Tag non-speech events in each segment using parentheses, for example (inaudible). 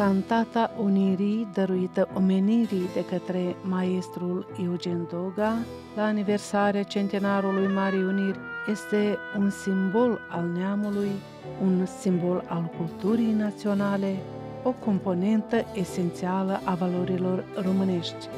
cantata Unirii dăruită omenirii de către maestrul Eugen Doga la aniversarea centenarului Marii Uniri este un simbol al neamului, un simbol al culturii naționale, o componentă esențială a valorilor românești.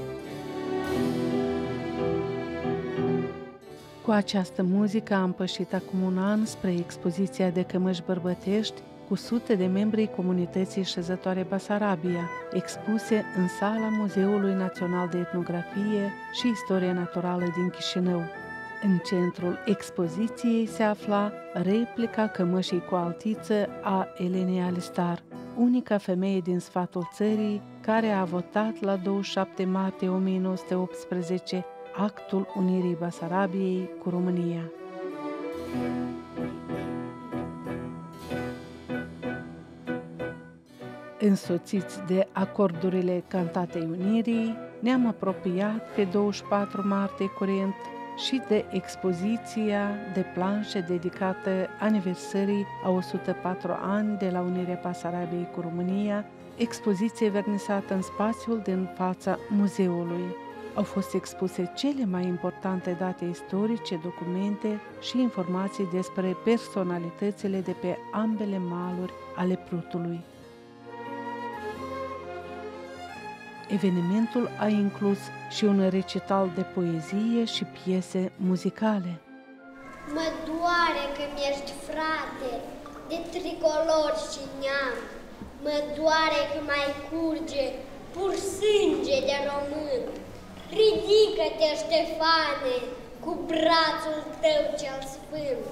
Cu această muzică am pășit acum un an spre expoziția de cămăși bărbătești cu sute de membrii comunității șezătoare Basarabia, expuse în sala Muzeului Național de Etnografie și Istorie Naturală din Chișinău. În centrul expoziției se afla replica cămășii cu altiță a Elenei Alistar, unica femeie din sfatul țării care a votat la 27 martie 1918 actul unirii Basarabiei cu România. Însoțiți de acordurile cantatei Unirii, ne-am apropiat pe 24 martie curent și de expoziția de planșe dedicată aniversării a 104 ani de la Unirea Pasarabiei cu România, expoziție vernisată în spațiul din fața muzeului. Au fost expuse cele mai importante date istorice, documente și informații despre personalitățile de pe ambele maluri ale Prutului. Evenimentul a inclus și un recital de poezie și piese muzicale. Mă doare că mi-ești frate de tricolor și neam. Mă doare că mai curge pur sânge de român. Ridică-te, Ștefane, cu brațul tău cel sfânt.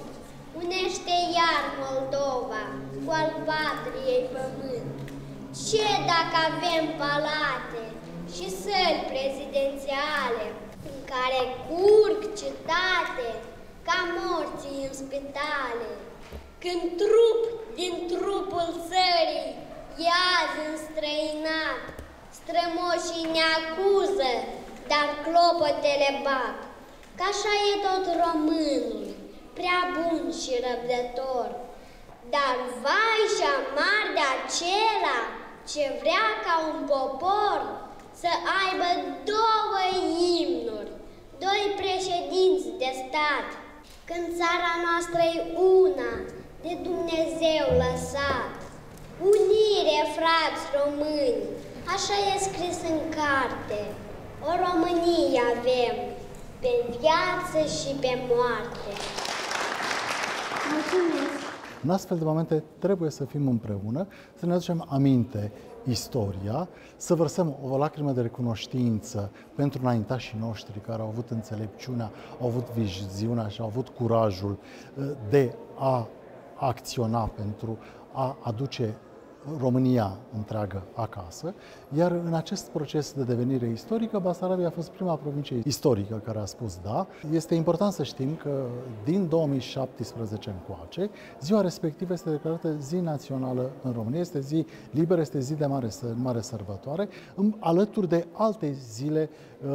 Unește iar Moldova cu al patriei pământ. Ce dacă avem palate și săli prezidențiale în care curg citate ca morții în spitale, când trup din trupul țării e azi înstrăinat, strămoșii ne acuză, dar clopotele bat. Ca așa e tot românul, prea bun și răbdător, dar vai și amar de acela ce vrea ca un popor să aibă două imnuri, doi președinți de stat, când țara noastră e una, de Dumnezeu lăsat. Unire, frați români, așa e scris în carte, o Românie avem, pe viață și pe moarte. Mulțumesc! În astfel de momente trebuie să fim împreună, să ne aducem aminte istoria, să vărsăm o lacrimă de recunoștință pentru înaintașii noștri care au avut înțelepciunea, au avut viziunea și au avut curajul uh, de a acționa pentru a aduce România întreagă acasă, iar în acest proces de devenire istorică, Basarabia a fost prima provincie istorică care a spus da. Este important să știm că din 2017 încoace, ziua respectivă este declarată zi națională în România, este zi liberă, este zi de mare, mare sărbătoare, alături de alte zile uh,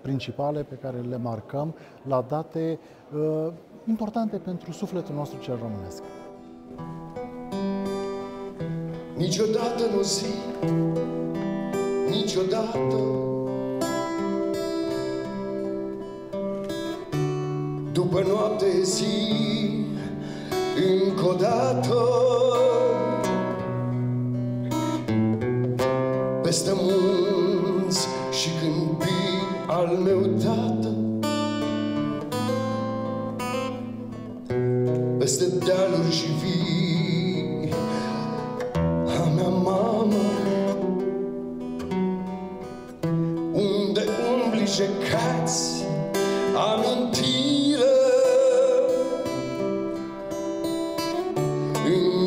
principale pe care le marcăm la date uh, importante pentru sufletul nostru cel românesc. Niciodată nu zi, niciodată. După noapte zi, încă o dată. Peste munți și câmpii al meu tată. Peste dealuri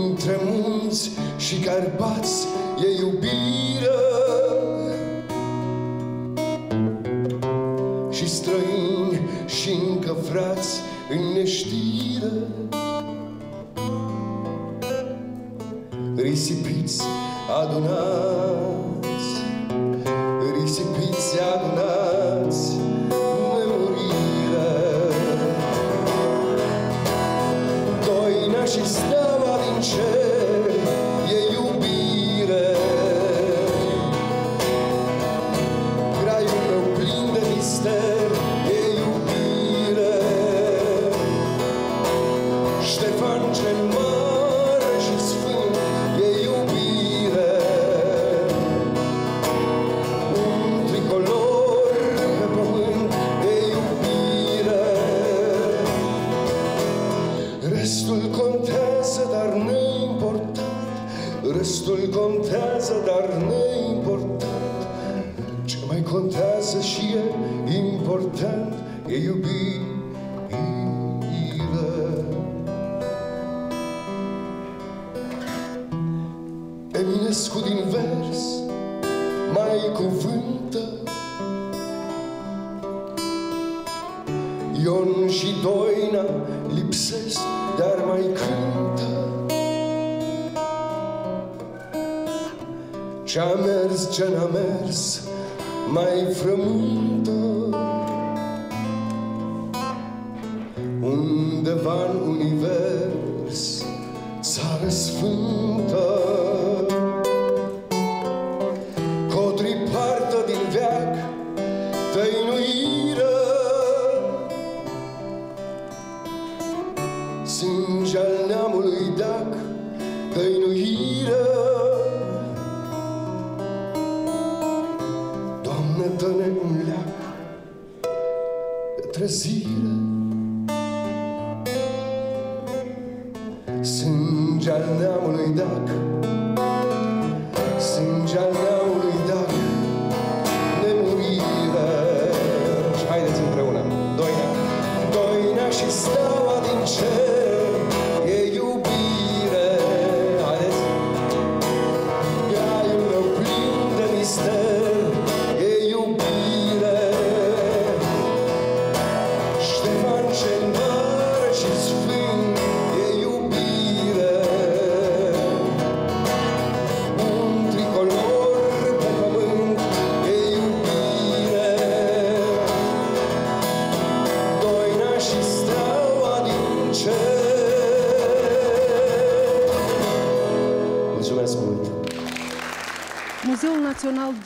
Între munți și Carpați e iubire. Și străini și încă frați în neștire. Risipiți adunați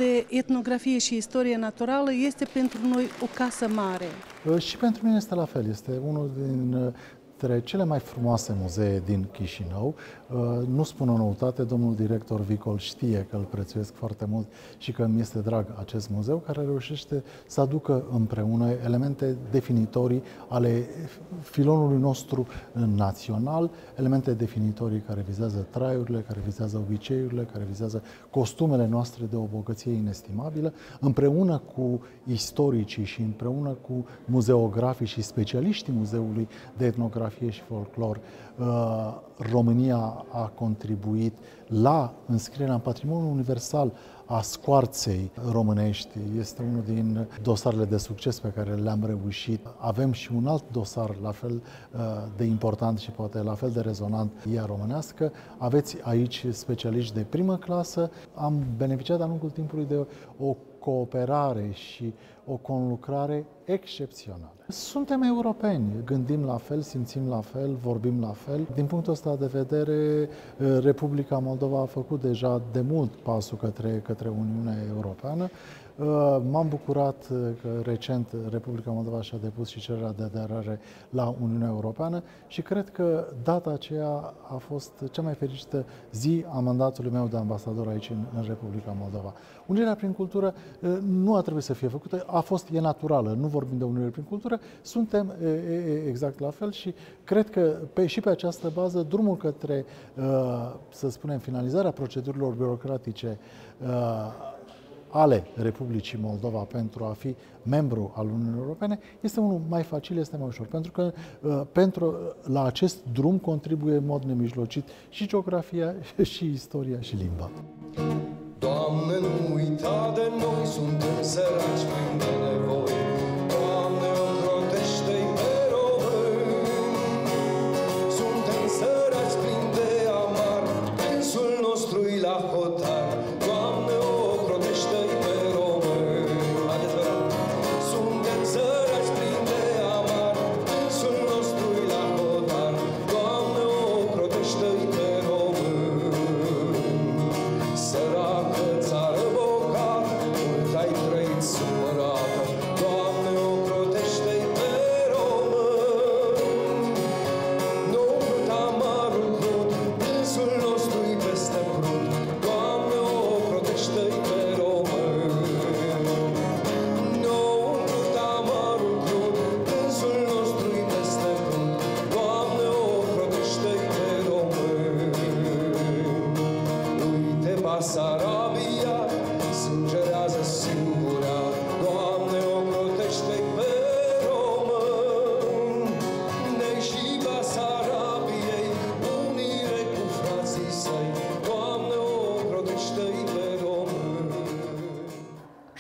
de Etnografie și Istorie Naturală este pentru noi o casă mare. Uh, Și pentru mine este la fel. Este unul dintre cele mai frumoase muzee din Chișinău. Uh, Nu spun o noutate, domnul director Vicol știe că îl prețuiesc foarte mult și că mi este drag acest muzeu, care reușește să aducă împreună elemente definitorii ale filonului nostru național, elemente definitorii care vizează traiurile, care vizează obiceiurile, care vizează costumele noastre de o bogăție inestimabilă, împreună cu istoricii și împreună cu muzeografii și specialiștii Muzeului de Etnografie și Folclor, uh, România a contribuit la înscrierea în patrimoniul universal a scoarței românești. Este unul din dosarele de succes pe care le-am reușit. Avem și un alt dosar la fel uh, de important și poate la fel de rezonant, ea românească. Aveți aici specialiști de primă clasă. Am beneficiat de-a lungul timpului de o cooperare și o conlucrare excepțională. Suntem europeni, gândim la fel, simțim la fel, vorbim la fel. Din punctul ăsta de vedere, Republica Moldova a făcut deja de mult pasul către, către Uniunea Europeană. M-am bucurat că recent Republica Moldova și-a depus și cererea de aderare la Uniunea Europeană și cred că data aceea a fost cea mai fericită zi a mandatului meu de ambasador aici în, în Republica Moldova. Unirea prin cultură nu a trebuit să fie făcută, a fost, e naturală, nu vorbim de unire prin cultură, suntem e, e, exact la fel și cred că pe, și pe această bază drumul către, să spunem, finalizarea procedurilor birocratice ale Republicii Moldova pentru a fi membru al Uniunii Europene este unul mai facil, este mai ușor, pentru că pentru, la acest drum contribuie în mod nemijlocit și geografia, (laughs) și istoria, și limba. Doamne, nu uita de noi, suntem săraci plini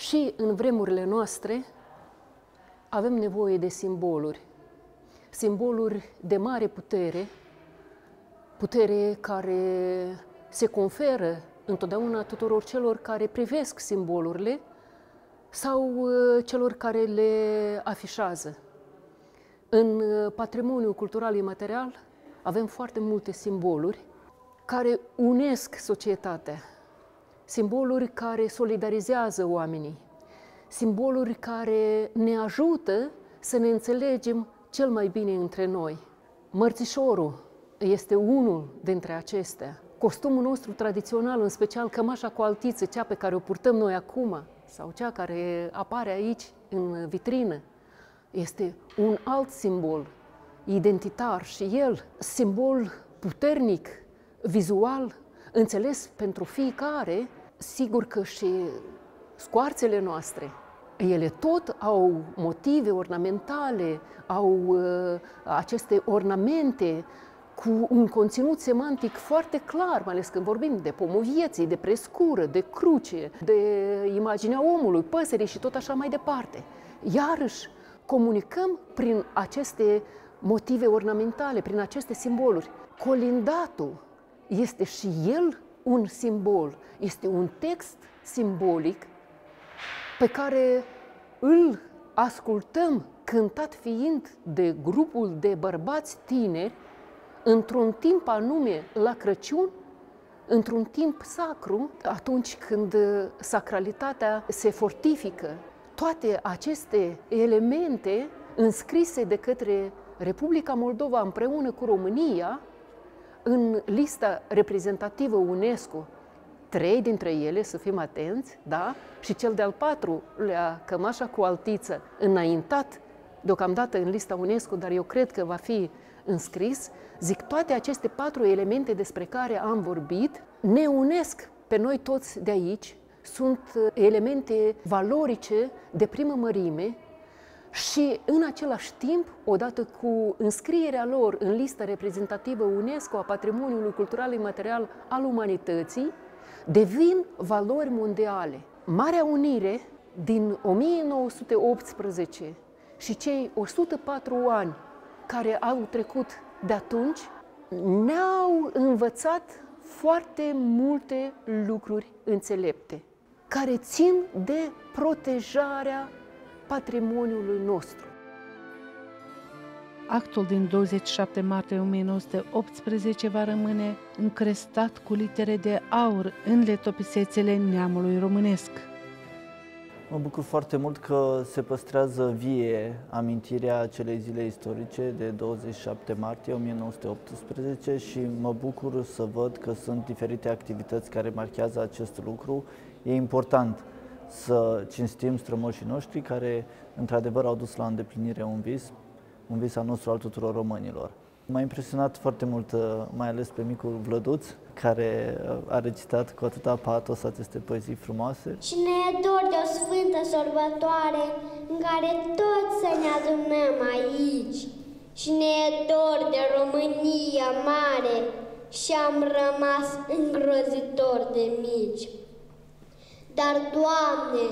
Și în vremurile noastre avem nevoie de simboluri. Simboluri de mare putere, putere care se conferă întotdeauna tuturor celor care privesc simbolurile sau uh, celor care le afișează. În uh, patrimoniul cultural imaterial avem foarte multe simboluri care unesc societatea, simboluri care solidarizează oamenii, simboluri care ne ajută să ne înțelegem cel mai bine între noi. Mărțișorul este unul dintre acestea. Costumul nostru tradițional, în special cămașa cu altiță, cea pe care o purtăm noi acum, sau cea care apare aici în vitrină, este un alt simbol identitar și el, simbol puternic, vizual, înțeles pentru fiecare, sigur că și scoarțele noastre, ele tot au motive ornamentale, au uh, aceste ornamente cu un conținut semantic foarte clar, mai ales când vorbim de pomul vieții, de prescură, de cruce, de imaginea omului, păsării și tot așa mai departe. Iarăși, comunicăm prin aceste motive ornamentale, prin aceste simboluri. Colindatul este și el un simbol, este un text simbolic pe care îl ascultăm cântat fiind de grupul de bărbați tineri într-un timp anume la Crăciun, într-un timp sacru, atunci când sacralitatea se fortifică. Toate aceste elemente înscrise de către Republica Moldova împreună cu România în lista reprezentativă UNESCO trei dintre ele, să fim atenți, da? Și cel de-al patrulea, cămașa cu altiță, înaintat deocamdată în lista UNESCO, dar eu cred că va fi înscris, zic, toate aceste patru elemente despre care am vorbit ne unesc pe noi toți de aici, sunt elemente valorice de primă mărime și în același timp, odată cu înscrierea lor în lista reprezentativă UNESCO a Patrimoniului Cultural Imaterial al Umanității, devin valori mondiale. Marea Unire din 1918 și cei 104 ani care au trecut de atunci ne-au învățat foarte multe lucruri înțelepte care țin de protejarea patrimoniului nostru. Actul din 27 martie 1918 va rămâne încrestat cu litere de aur în letopisețele neamului românesc. Mă bucur foarte mult că se păstrează vie amintirea acelei zile istorice de 27 martie 1918 și mă bucur să văd că sunt diferite activități care marchează acest lucru. E important să cinstim strămoșii noștri care într-adevăr au dus la îndeplinire un vis un vis al nostru al tuturor românilor. M-a impresionat foarte mult, uh, mai ales pe micul Vlăduț, care uh, a recitat cu atâta patos aceste poezii frumoase. Și ne e dor de o sfântă sărbătoare în care toți să ne adunăm aici. Și ne e dor de România mare și am rămas îngrozitor de mici. Dar, Doamne,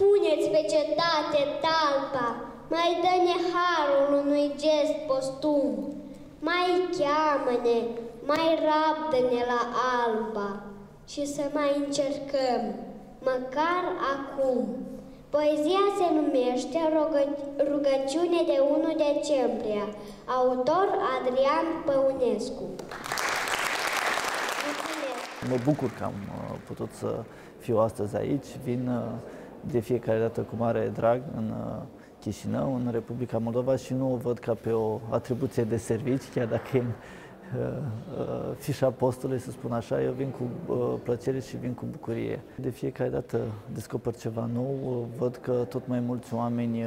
puneți pe cetate talpa mai dă-ne harul unui gest postum, mai cheamă-ne, mai rabdă-ne la alba și să mai încercăm, măcar acum. Poezia se numește Rugă- Rugăciune de 1 decembrie, autor Adrian Păunescu. Mulțumesc! Mă bucur că am uh, putut să fiu astăzi aici. Vin uh, de fiecare dată cu mare drag în uh, Chișinău, în Republica Moldova și nu o văd ca pe o atribuție de servici, chiar dacă e în uh, uh, fișa postului, să spun așa, eu vin cu uh, plăcere și vin cu bucurie. De fiecare dată descoper ceva nou, văd că tot mai mulți oameni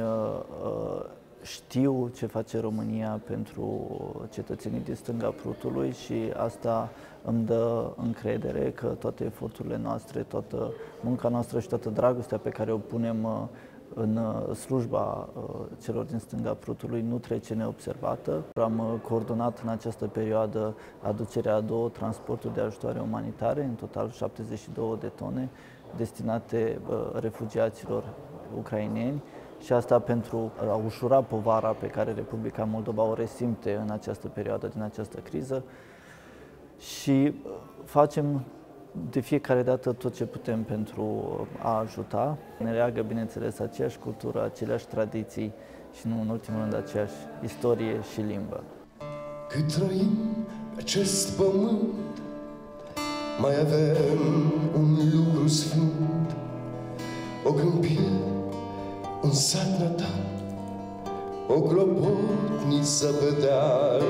știu ce face România pentru cetățenii din stânga Prutului și asta îmi dă încredere că toate eforturile noastre, toată munca noastră și toată dragostea pe care o punem uh, în uh, slujba uh, celor din stânga Prutului nu trece neobservată. Am coordonat în această perioadă aducerea a două transporturi de ajutoare umanitare, în total 72 de tone, destinate refugiaților ucraineni și asta pentru a ușura povara pe care Republica Moldova o resimte în această perioadă din această criză și uh, facem de fiecare dată tot ce putem pentru a ajuta. Ne leagă, bineînțeles, aceeași cultură, aceleași tradiții și nu în ultimul rând aceeași istorie și limbă. Cât trăim pe acest pământ, mai avem un lucru sfânt, o câmpie, un sat natal, o clopotniță pe deal,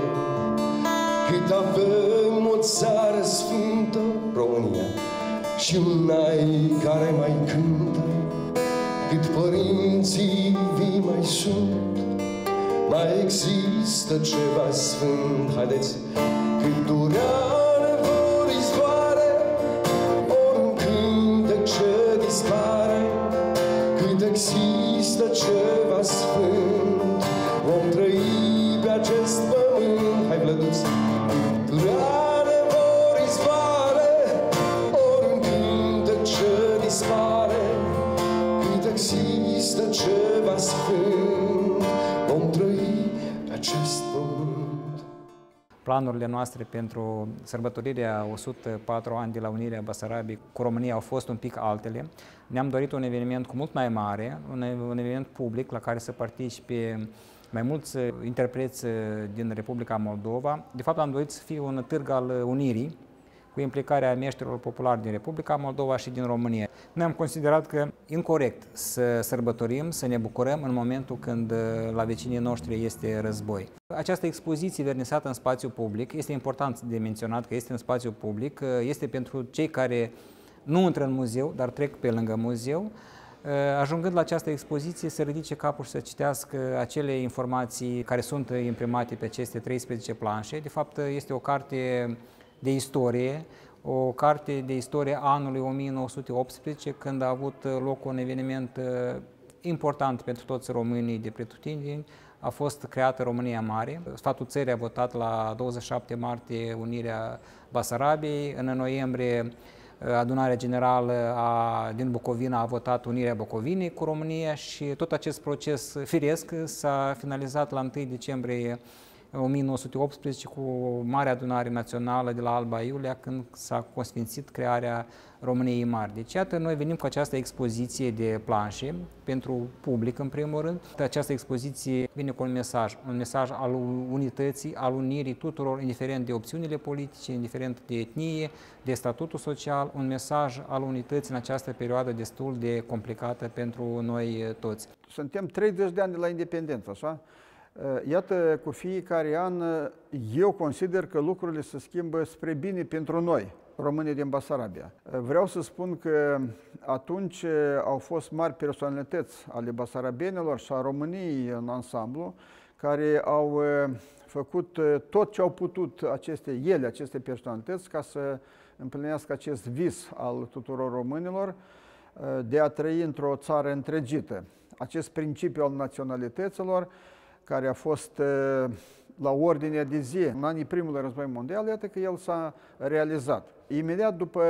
cât avem o țară sfântă, România, și un nai care mai cântă, cât părinții vii mai sunt, mai există ceva sfânt. Haideți, cât durea Planurile noastre pentru sărbătorirea 104 ani de la Unirea Basarabiei cu România au fost un pic altele. Ne-am dorit un eveniment cu mult mai mare, un, un eveniment public la care să participe mai mulți uh, interpreți uh, din Republica Moldova. De fapt, am dorit să fie un târg al uh, unirii, cu implicarea meșterilor populari din Republica Moldova și din România. Noi am considerat că incorrect să sărbătorim, să ne bucurăm în momentul când la vecinii noștri este război. Această expoziție vernisată în spațiu public, este important de menționat că este în spațiu public, este pentru cei care nu intră în muzeu, dar trec pe lângă muzeu, Eh, ajungând la această expoziție, să ridice capul și să citească acele informații care sunt imprimate pe aceste 13 planșe. De fapt, este o carte de istorie, o carte de istorie anului 1918, când a avut loc un eveniment eh, important pentru toți românii de pretutindeni, a fost creată România Mare. Sfatul țării a votat la 27 martie unirea Basarabiei. În noiembrie adunarea generală a, din Bucovina a votat unirea Bucovinei cu România și tot acest proces firesc s-a finalizat la 1 decembrie 1918 cu Marea Adunare Națională de la Alba Iulia, când s-a consfințit crearea României Mari. Deci, iată, noi venim cu această expoziție de planșe pentru public, în primul rând. Această expoziție vine cu un mesaj, un mesaj al unității, al unirii tuturor, indiferent de opțiunile politice, indiferent de etnie, de statutul social, un mesaj al unității în această perioadă destul de complicată pentru noi toți. Suntem 30 de ani de la independență, așa? Eh, iată, cu fiecare an, eh, eu consider că lucrurile se schimbă spre bine pentru noi, românii din Basarabia. Eh, vreau să spun că atunci au fost mari personalități ale basarabienilor și a României în ansamblu, care au făcut tot ce au putut aceste, ele, aceste personalități, ca să împlinească acest vis al tuturor românilor de a trăi într-o țară întregită. Acest principiu al naționalităților care a fost la ordinea de zi în anii primului război mondial, iată că el s-a realizat. Imediat după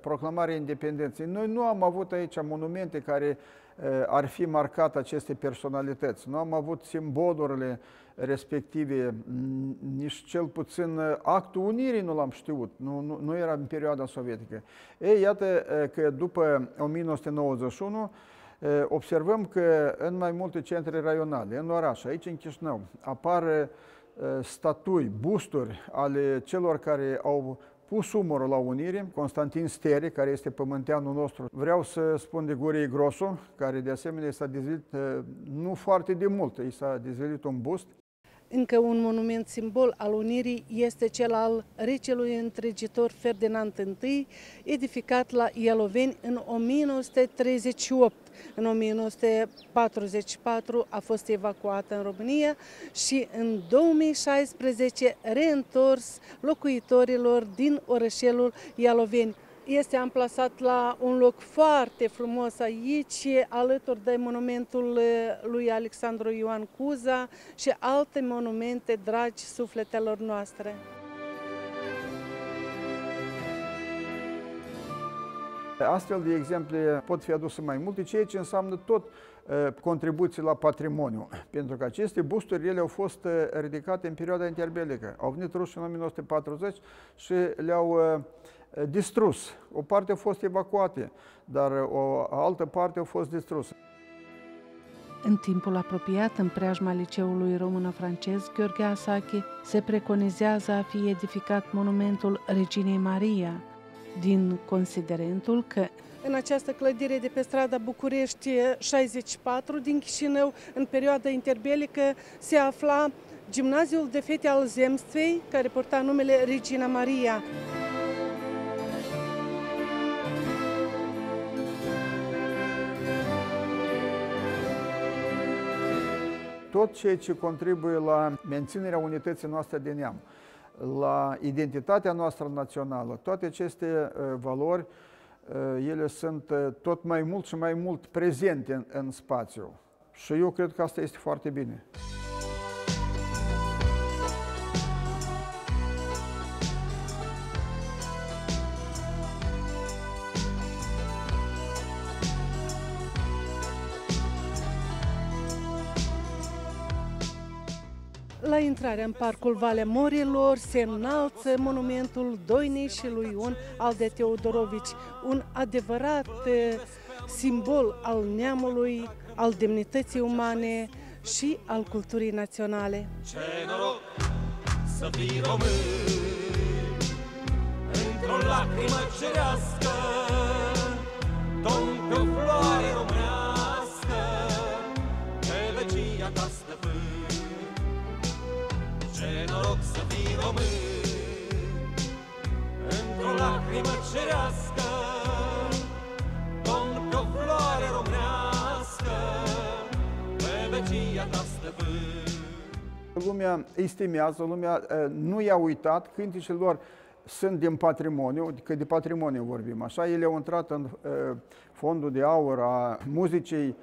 proclamarea independenței, noi nu am avut aici monumente care ar fi marcat aceste personalități. Nu am avut simbolurile respective, nici cel puțin actul unirii nu l-am știut, nu, nu, nu era în perioada sovietică. Ei, iată că după 1991, observăm că în mai multe centre raionale, în oraș, aici în Chișinău, apar statui, busturi ale celor care au pus umărul la unire, Constantin Stere, care este pământeanul nostru. Vreau să spun de Gurii Grosu, care de asemenea s-a dezvelit nu foarte de mult, i s-a dezvelit un bust. Încă un monument simbol al unirii este cel al recelui întregitor Ferdinand I, edificat la Ialoveni în 1938. În 1944 a fost evacuată în România și în 2016 reîntors locuitorilor din orășelul Ialoveni este amplasat la un loc foarte frumos aici, alături de monumentul uh, lui Alexandru Ioan Cuza și alte monumente dragi sufletelor noastre. Astfel de exemple pot fi aduse mai multe, ceea ce înseamnă tot uh, contribuții la patrimoniu. Pentru că aceste busturi, ele au fost uh, ridicate în perioada interbelică. Au venit rușii în 1940 și le-au Eh, distrus. O parte a fost evacuată, dar o altă parte a fost distrusă. În timpul apropiat, în preajma liceului română-francez Gheorghe Asache, se preconizează a fi edificat monumentul Reginei Maria, din considerentul că în această clădire de pe strada București 64 din Chișinău, în perioada interbelică, se afla gimnaziul de fete al Zemstvei, care porta numele Regina Maria. tot ceea ce contribuie la menținerea unității noastre de neam, la identitatea noastră națională, toate aceste uh, valori, uh, ele sunt uh, tot mai mult și mai mult prezente în, în spațiu. Și eu cred că asta este foarte bine. Intrarea în Parcul Valea Morilor se înalță monumentul Doinei și lui Ion al de Teodorovici, un adevărat simbol al neamului, al demnității umane și al culturii naționale. Ce noroc să fii român într-o lacrimă cerească, domn pe o floare românească, pe vecia ta stăpân. Ce noroc să fii român. Într-o lacrimă cerească Domn pe o floare românească Pe vecia ta stăpân. Lumea estimează, lumea nu i-a uitat cântecele lor sunt din patrimoniu, că de patrimoniu vorbim, așa, ele au intrat în fondul de aur a muzicii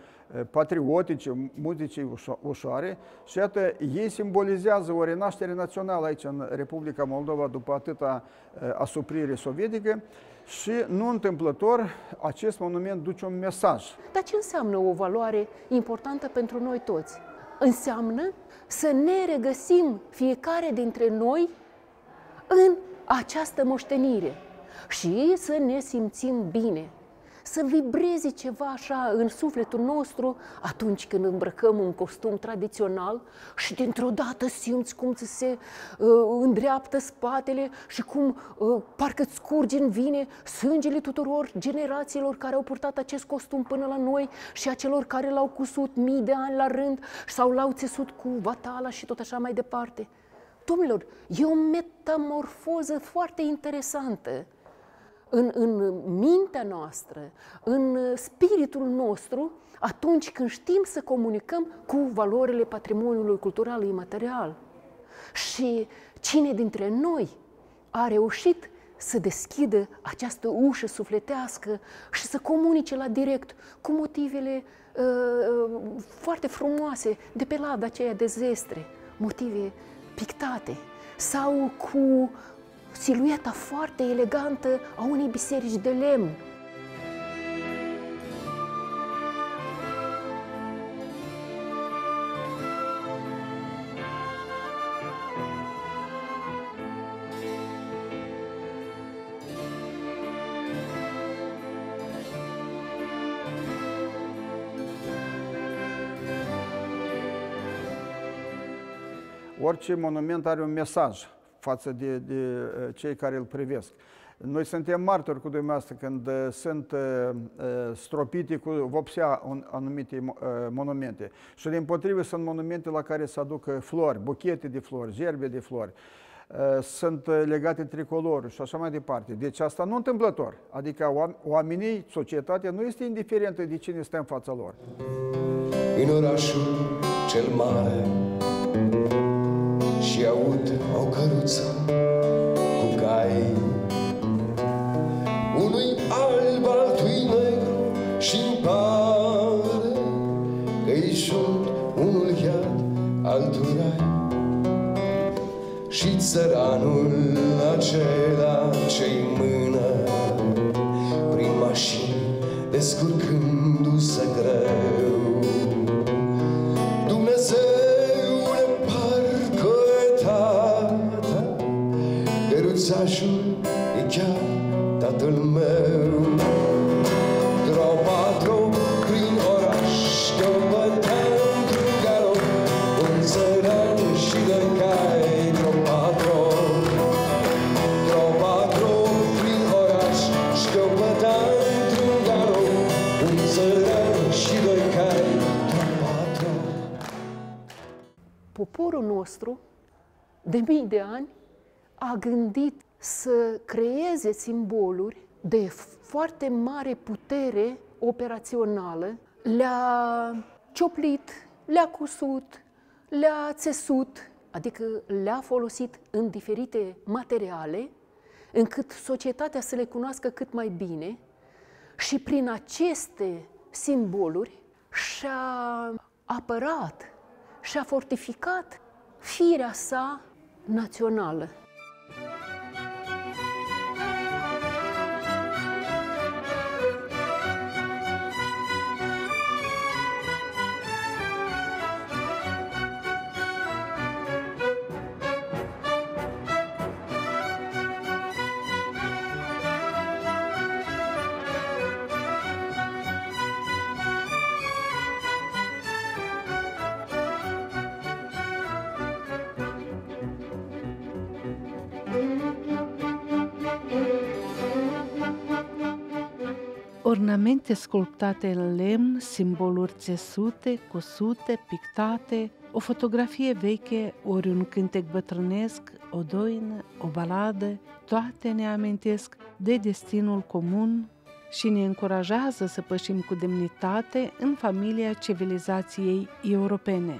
patriotice, muzicii ușoare și iată, ei simbolizează o renaștere națională aici în Republica Moldova după atâta asuprire sovietică și nu întâmplător acest monument duce un mesaj. Dar ce înseamnă o valoare importantă pentru noi toți? Înseamnă să ne regăsim fiecare dintre noi în această moștenire și să ne simțim bine să vibreze ceva așa în sufletul nostru atunci când îmbrăcăm un costum tradițional și dintr-o dată simți cum ți se uh, îndreaptă spatele și cum uh, parcă îți scurge în vine sângele tuturor generațiilor care au purtat acest costum până la noi și a celor care l-au cusut mii de ani la rând sau l-au țesut cu vatala și tot așa mai departe. Domnilor, e o metamorfoză foarte interesantă în, în mintea noastră, în spiritul nostru, atunci când știm să comunicăm cu valorile patrimoniului cultural imaterial. Și cine dintre noi a reușit să deschidă această ușă sufletească și să comunice la direct cu motivele uh, foarte frumoase de pe lada aceea de zestre, motive pictate, sau cu silueta foarte elegantă a unei biserici de lemn. Orice monument are un mesaj față de, de cei care îl privesc. Noi suntem martori cu dumneavoastră când uh, sunt uh, uh, stropite cu vopsea un, anumite uh, monumente. Și din potrivă sunt monumente la care se aduc uh, flori, buchete de flori, gerbe de flori. Uh, sunt uh, legate tricolorul și așa mai departe. Deci asta nu întâmplător. Adică oamenii, societatea nu este indiferentă de cine stă în fața lor. În orașul cel mare și aud o căruță cu cai Unui alb, altui negru și-mi pare că-i sunt unul iad, altul rai și țăranul acela ce-i mână Prin mașini descurcându-se Poporul nostru, de mii de ani, a gândit să creeze simboluri de foarte mare putere operațională, le-a cioplit, le-a cusut, le-a țesut, adică le-a folosit în diferite materiale, încât societatea să le cunoască cât mai bine și prin aceste simboluri și-a apărat și-a fortificat firea sa națională. Ornamente sculptate în lemn, simboluri țesute, cusute, pictate, o fotografie veche, ori un cântec bătrânesc, o doină, o baladă, toate ne amintesc de destinul comun și ne încurajează să pășim cu demnitate în familia civilizației europene.